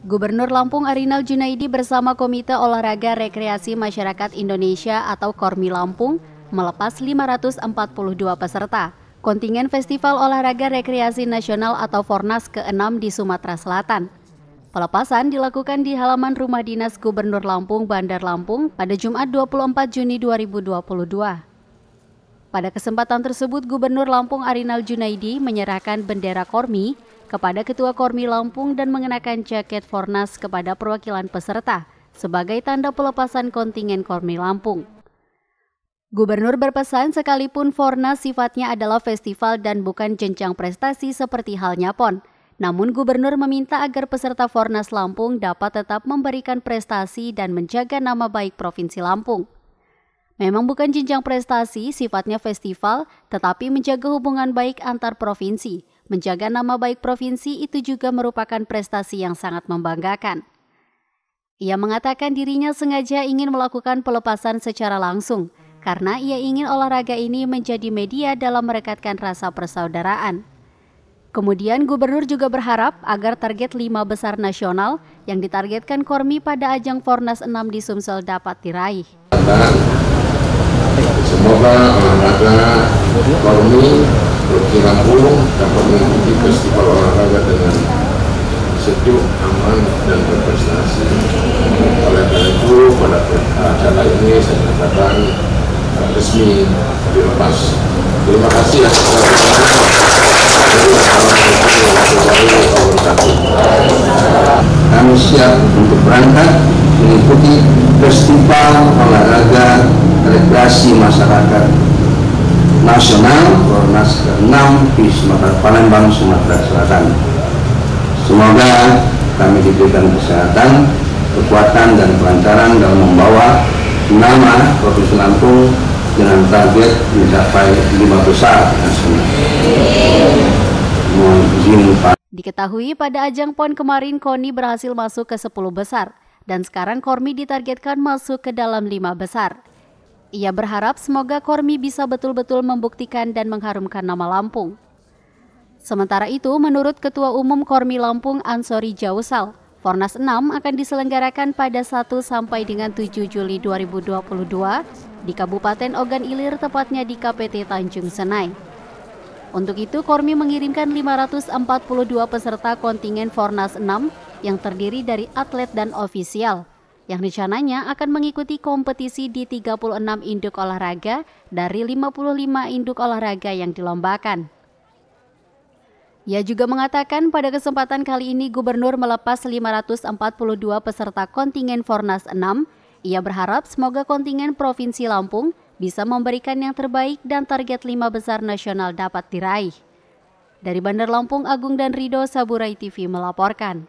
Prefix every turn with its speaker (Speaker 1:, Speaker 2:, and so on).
Speaker 1: Gubernur Lampung Arinal Junaidi bersama Komite Olahraga Rekreasi Masyarakat Indonesia atau Kormi Lampung melepas 542 peserta kontingen Festival Olahraga Rekreasi Nasional atau Fornas ke-6 di Sumatera Selatan. Pelepasan dilakukan di halaman rumah dinas Gubernur Lampung Bandar Lampung pada Jumat 24 Juni 2022. Pada kesempatan tersebut, Gubernur Lampung Arinal Junaidi menyerahkan bendera Kormi kepada Ketua Kormi Lampung dan mengenakan jaket Fornas kepada perwakilan peserta sebagai tanda pelepasan kontingen Kormi Lampung. Gubernur berpesan sekalipun Fornas sifatnya adalah festival dan bukan jenjang prestasi seperti halnya PON, namun gubernur meminta agar peserta Fornas Lampung dapat tetap memberikan prestasi dan menjaga nama baik Provinsi Lampung. Memang bukan jenjang prestasi, sifatnya festival, tetapi menjaga hubungan baik antar provinsi, Menjaga nama baik provinsi itu juga merupakan prestasi yang sangat membanggakan. Ia mengatakan dirinya sengaja ingin melakukan pelepasan secara langsung karena ia ingin olahraga ini menjadi media dalam merekatkan rasa persaudaraan. Kemudian gubernur juga berharap agar target lima besar nasional yang ditargetkan Kormi pada ajang Fornas 6 di Sumsel dapat diraih.
Speaker 2: Semoga olahraga Kormi Provinsi Lampung dapat mengikuti festival olahraga dengan sejuk, aman, dan berprestasi. Oleh karena itu, pada acara ini saya katakan resmi dilepas. Terima kasih atas
Speaker 3: Kami siap untuk berangkat mengikuti festival olahraga rekreasi masyarakat nasional Kornas ke-6 di Sumatera Palembang, Sumatera Selatan. Semoga kami diberikan kesehatan, kekuatan dan kelancaran dalam membawa nama Provinsi Lampung dengan target mencapai lima besar nasional.
Speaker 1: Diketahui pada ajang PON kemarin Koni berhasil masuk ke 10 besar dan sekarang Kormi ditargetkan masuk ke dalam lima besar. Ia berharap semoga Kormi bisa betul-betul membuktikan dan mengharumkan nama Lampung. Sementara itu, menurut Ketua Umum Kormi Lampung Ansori Jausal, Fornas 6 akan diselenggarakan pada 1 sampai dengan 7 Juli 2022 di Kabupaten Ogan Ilir tepatnya di KPT Tanjung Senai. Untuk itu, Kormi mengirimkan 542 peserta kontingen Fornas 6 yang terdiri dari atlet dan ofisial yang rencananya akan mengikuti kompetisi di 36 induk olahraga dari 55 induk olahraga yang dilombakan. Ia juga mengatakan pada kesempatan kali ini Gubernur melepas 542 peserta kontingen Fornas 6. Ia berharap semoga kontingen Provinsi Lampung bisa memberikan yang terbaik dan target lima besar nasional dapat diraih. Dari Bandar Lampung, Agung dan Rido Saburai TV melaporkan.